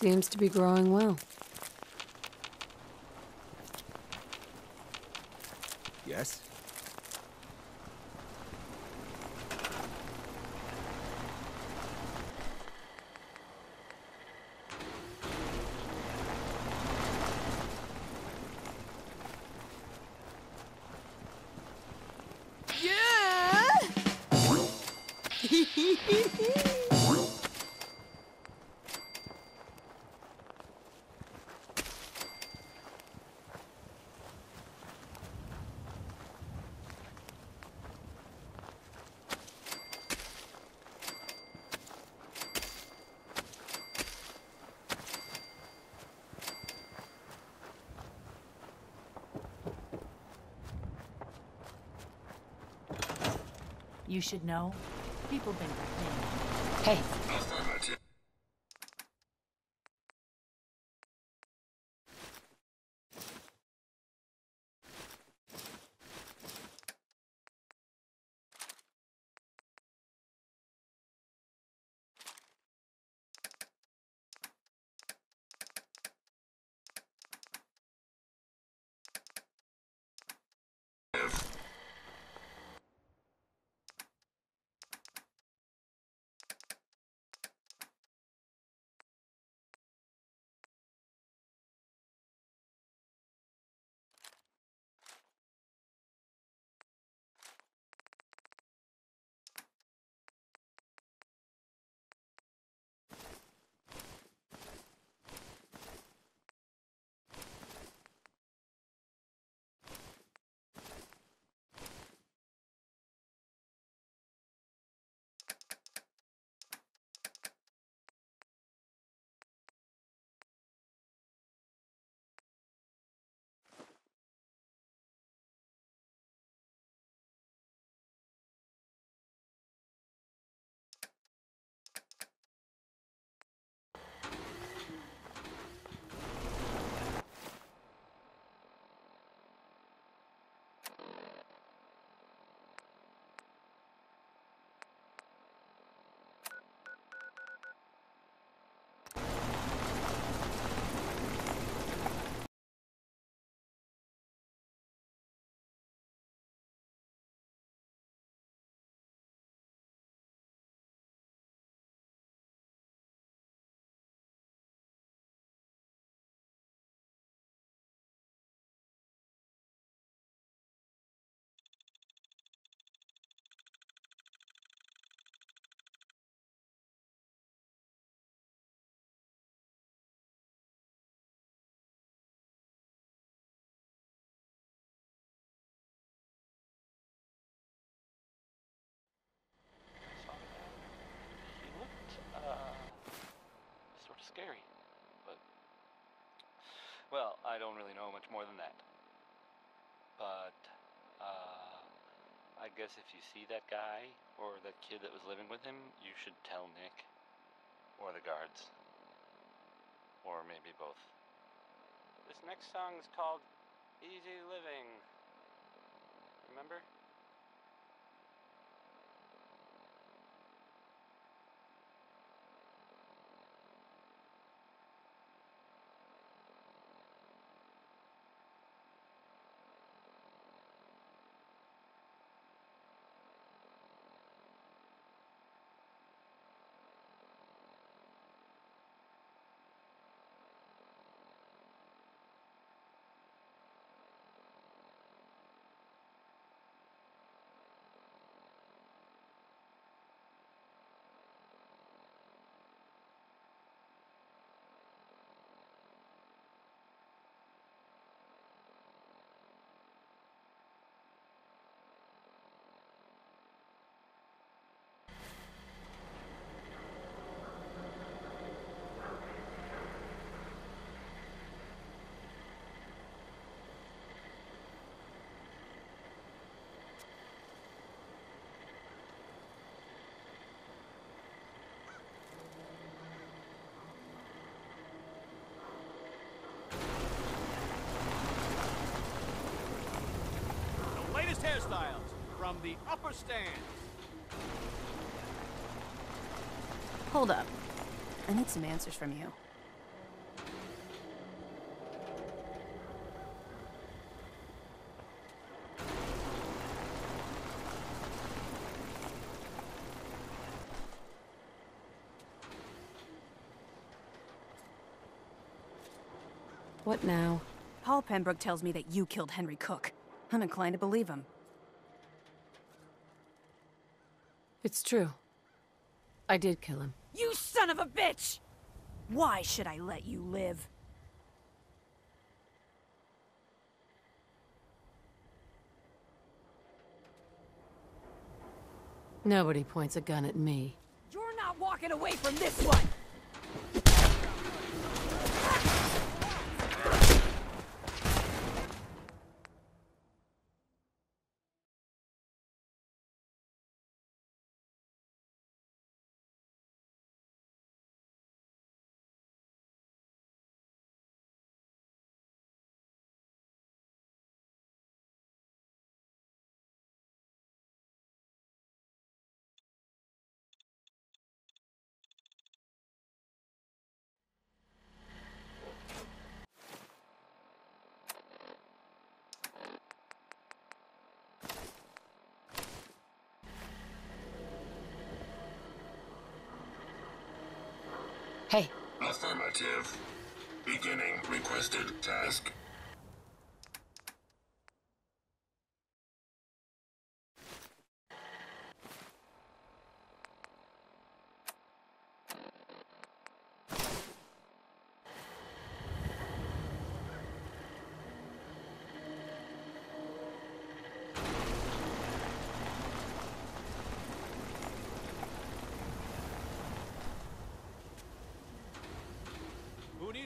Seems to be growing well. You should know. People been Hey, more than that. But, uh, I guess if you see that guy or that kid that was living with him, you should tell Nick. Or the guards. Or maybe both. This next song is called Easy Living. Remember? hostiles from the upper stands. Hold up. I need some answers from you. What now? Paul Pembroke tells me that you killed Henry Cooke. I'm inclined to believe him. It's true. I did kill him. You son of a bitch! Why should I let you live? Nobody points a gun at me. You're not walking away from this one! Hey, Affirmative. Beginning requested task.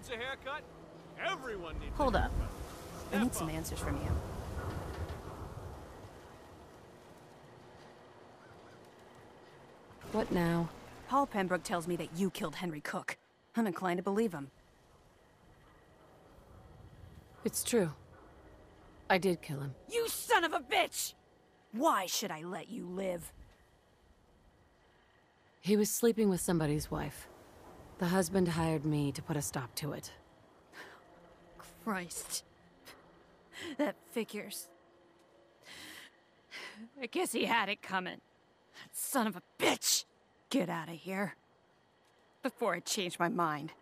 Needs a haircut? Everyone needs Hold a up. haircut. I need some up. answers from you. what now? Paul Pembroke tells me that you killed Henry Cooke. I'm inclined to believe him. It's true. I did kill him. You son of a bitch! Why should I let you live? He was sleeping with somebody's wife. The husband hired me to put a stop to it. Christ. That figures. I guess he had it coming. That son of a bitch! Get out of here. Before I change my mind.